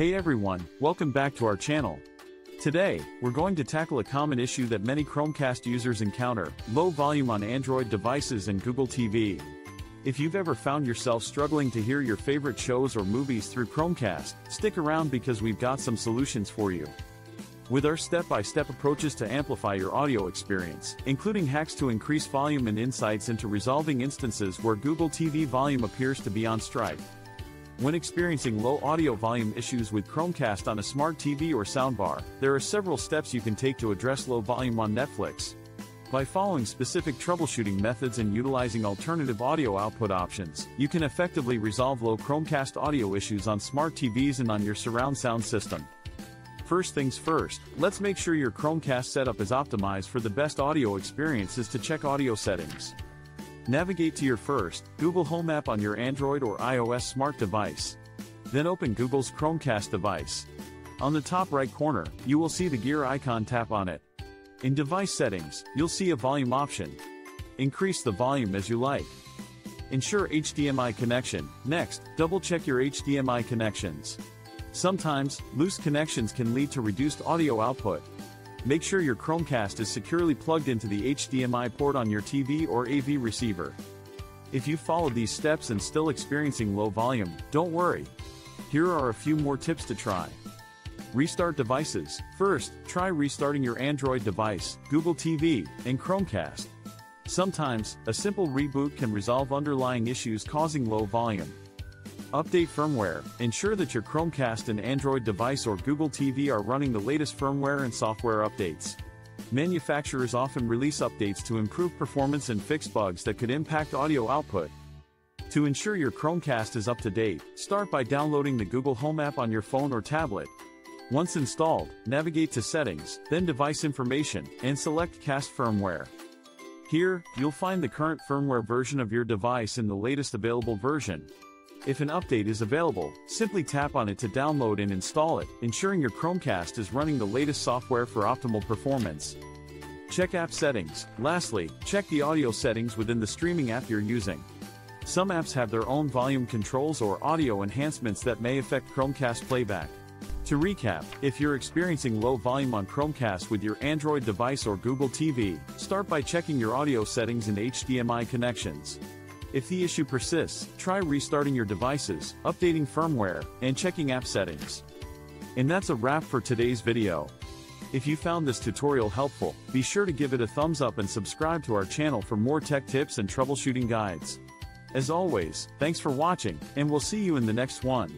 Hey everyone, welcome back to our channel. Today, we're going to tackle a common issue that many Chromecast users encounter, low volume on Android devices and Google TV. If you've ever found yourself struggling to hear your favorite shows or movies through Chromecast, stick around because we've got some solutions for you. With our step-by-step approaches to amplify your audio experience, including hacks to increase volume and insights into resolving instances where Google TV volume appears to be on strike. When experiencing low audio volume issues with Chromecast on a smart TV or soundbar, there are several steps you can take to address low volume on Netflix. By following specific troubleshooting methods and utilizing alternative audio output options, you can effectively resolve low Chromecast audio issues on smart TVs and on your surround sound system. First things first, let's make sure your Chromecast setup is optimized for the best audio experiences to check audio settings. Navigate to your first Google Home app on your Android or iOS smart device. Then open Google's Chromecast device. On the top right corner, you will see the gear icon tap on it. In device settings, you'll see a volume option. Increase the volume as you like. Ensure HDMI connection. Next, double check your HDMI connections. Sometimes, loose connections can lead to reduced audio output, Make sure your Chromecast is securely plugged into the HDMI port on your TV or AV receiver. If you followed these steps and still experiencing low volume, don't worry. Here are a few more tips to try. Restart devices. First, try restarting your Android device, Google TV, and Chromecast. Sometimes, a simple reboot can resolve underlying issues causing low volume. Update firmware. Ensure that your Chromecast and Android device or Google TV are running the latest firmware and software updates. Manufacturers often release updates to improve performance and fix bugs that could impact audio output. To ensure your Chromecast is up to date, start by downloading the Google Home app on your phone or tablet. Once installed, navigate to Settings, then Device Information, and select Cast Firmware. Here, you'll find the current firmware version of your device in the latest available version. If an update is available, simply tap on it to download and install it, ensuring your Chromecast is running the latest software for optimal performance. Check app settings. Lastly, check the audio settings within the streaming app you're using. Some apps have their own volume controls or audio enhancements that may affect Chromecast playback. To recap, if you're experiencing low volume on Chromecast with your Android device or Google TV, start by checking your audio settings and HDMI connections. If the issue persists, try restarting your devices, updating firmware, and checking app settings. And that's a wrap for today's video. If you found this tutorial helpful, be sure to give it a thumbs up and subscribe to our channel for more tech tips and troubleshooting guides. As always, thanks for watching, and we'll see you in the next one.